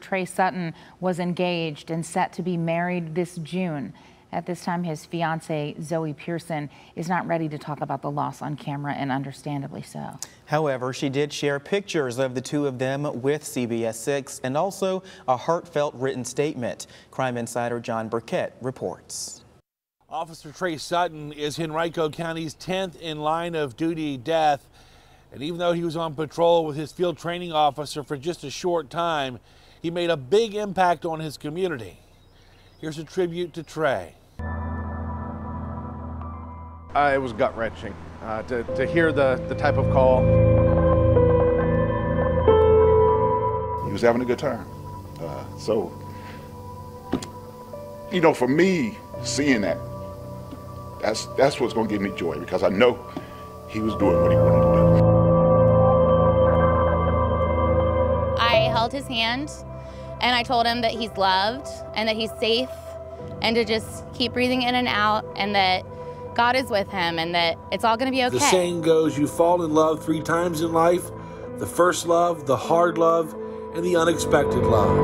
Trey Sutton was engaged and set to be married this June. At this time, his fiancee, Zoe Pearson, is not ready to talk about the loss on camera, and understandably so. However, she did share pictures of the two of them with CBS 6 and also a heartfelt written statement. Crime Insider Jon Burkett reports. Officer Trey Sutton is Henrico County's 10th in line of duty death. And even though he was on patrol with his field training officer for just a short time, he made a big impact on his community. Here's a tribute to Trey. Uh, it was gut wrenching uh, to, to hear the, the type of call. He was having a good time. Uh, so, you know, for me, seeing that, that's, that's what's going to give me joy because I know he was doing what he wanted to do. I held his hand and I told him that he's loved and that he's safe and to just keep breathing in and out and that God is with him and that it's all going to be okay. The saying goes you fall in love three times in life the first love, the hard love, and the unexpected love.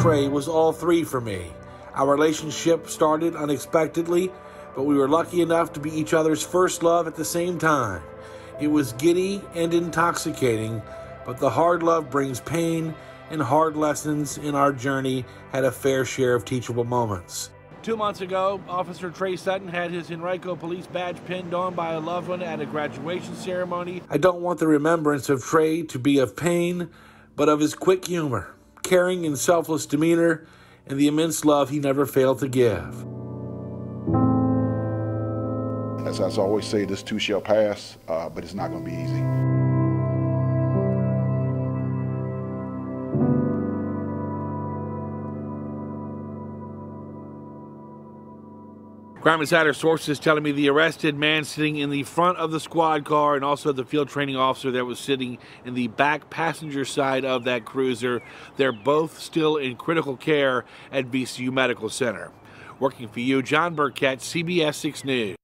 Trey was all three for me. Our relationship started unexpectedly, but we were lucky enough to be each other's first love at the same time. It was giddy and intoxicating, but the hard love brings pain and hard lessons in our journey had a fair share of teachable moments. Two months ago, Officer Trey Sutton had his Henrico police badge pinned on by a loved one at a graduation ceremony. I don't want the remembrance of Trey to be of pain, but of his quick humor, caring and selfless demeanor, and the immense love he never failed to give. As I always say, this too shall pass, uh, but it's not going to be easy. Crime Insider sources telling me the arrested man sitting in the front of the squad car and also the field training officer that was sitting in the back passenger side of that cruiser. They're both still in critical care at VCU Medical Center. Working for you, Jon Burkett, CBS 6 News.